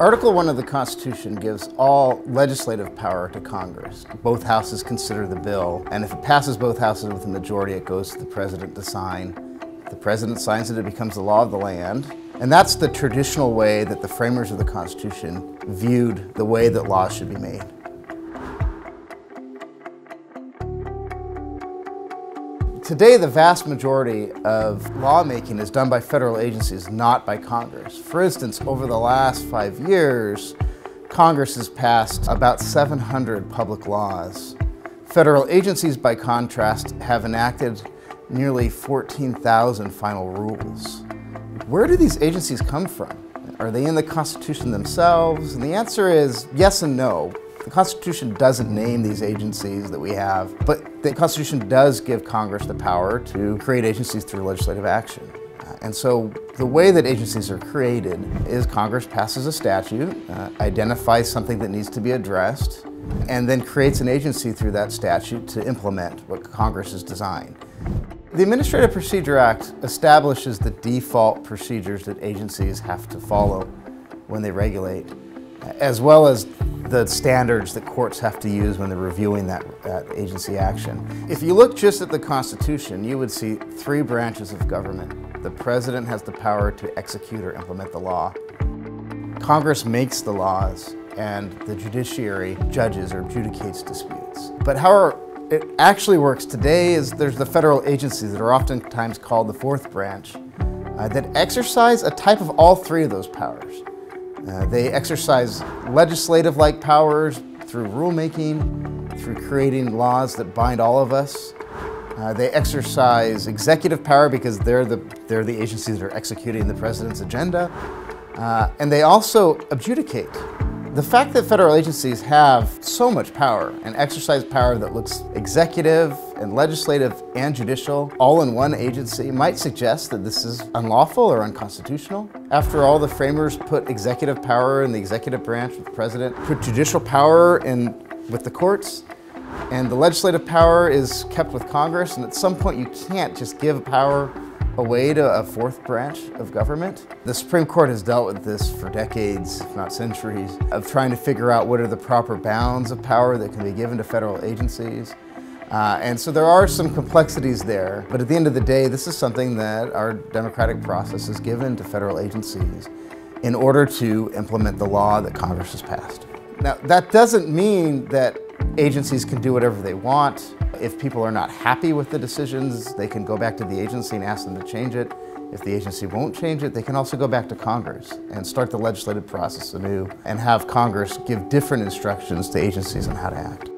Article 1 of the Constitution gives all legislative power to Congress. Both houses consider the bill, and if it passes both houses with a majority, it goes to the president to sign. The president signs it, it becomes the law of the land. And that's the traditional way that the framers of the Constitution viewed the way that laws should be made. Today, the vast majority of lawmaking is done by federal agencies, not by Congress. For instance, over the last five years, Congress has passed about 700 public laws. Federal agencies, by contrast, have enacted nearly 14,000 final rules. Where do these agencies come from? Are they in the Constitution themselves? And the answer is yes and no. The Constitution doesn't name these agencies that we have, but the Constitution does give Congress the power to create agencies through legislative action. Uh, and so the way that agencies are created is Congress passes a statute, uh, identifies something that needs to be addressed, and then creates an agency through that statute to implement what Congress has designed. The Administrative Procedure Act establishes the default procedures that agencies have to follow when they regulate, as well as the standards that courts have to use when they're reviewing that, that, agency action. If you look just at the Constitution, you would see three branches of government. The President has the power to execute or implement the law. Congress makes the laws, and the judiciary judges or adjudicates disputes. But how it actually works today is there's the federal agencies that are oftentimes called the fourth branch uh, that exercise a type of all three of those powers. Uh, they exercise legislative-like powers through rulemaking, through creating laws that bind all of us. Uh, they exercise executive power because they're the, they're the agencies that are executing the president's agenda. Uh, and they also adjudicate. The fact that federal agencies have so much power and exercise power that looks executive and legislative and judicial all in one agency might suggest that this is unlawful or unconstitutional. After all, the framers put executive power in the executive branch with the president, put judicial power in with the courts, and the legislative power is kept with Congress, and at some point you can't just give power away to a fourth branch of government. The Supreme Court has dealt with this for decades, if not centuries, of trying to figure out what are the proper bounds of power that can be given to federal agencies. Uh, and so there are some complexities there, but at the end of the day, this is something that our democratic process has given to federal agencies in order to implement the law that Congress has passed. Now, that doesn't mean that agencies can do whatever they want. If people are not happy with the decisions, they can go back to the agency and ask them to change it. If the agency won't change it, they can also go back to Congress and start the legislative process anew and have Congress give different instructions to agencies on how to act.